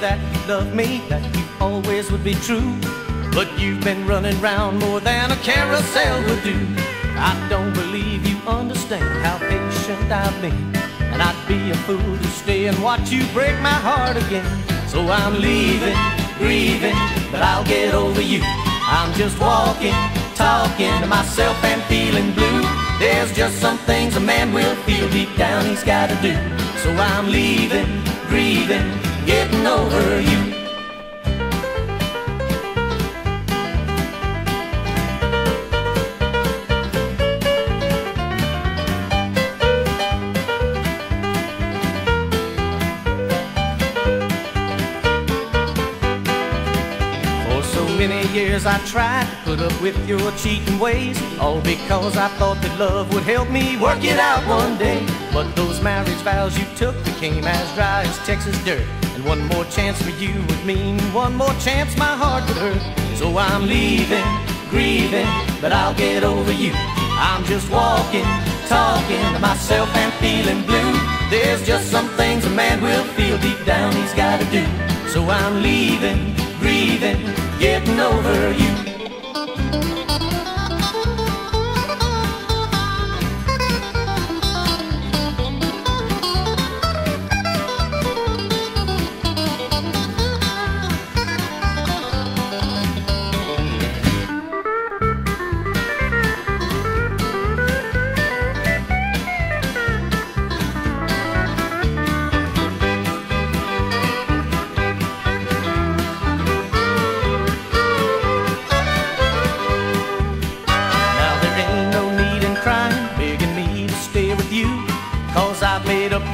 loved me, that you always would be true. But you've been running round more than a carousel would do. I don't believe you understand how patient I've been. And I'd be a fool to stay and watch you break my heart again. So I'm leaving, grieving, but I'll get over you. I'm just walking, talking to myself and feeling blue. There's just some things a man will feel deep down he's gotta do. So I'm leaving, grieving, getting over you. For so many years I tried to put up with your cheating ways All because I thought that love would help me work it out one day But those marriage vows you took became as dry as Texas dirt one more chance for you would mean one more chance my heart would hurt. So I'm leaving, grieving, but I'll get over you. I'm just walking, talking to myself and feeling blue. There's just some things a man will feel deep down he's gotta do. So I'm leaving, grieving,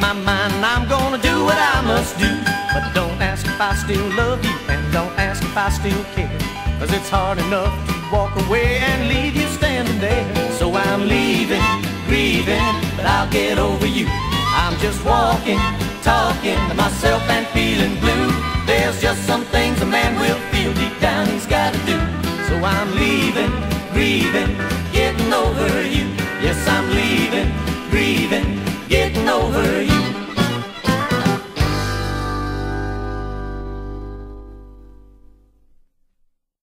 my mind. I'm gonna do what I must do. But don't ask if I still love you And don't ask if I still care. Cause it's hard enough to walk away and leave you standing there. So I'm leaving, grieving, but I'll get over you. I'm just walking, talking to myself and feeling blue. There's just some things a man will feel deep down he's gotta do. So I'm leaving, grieving,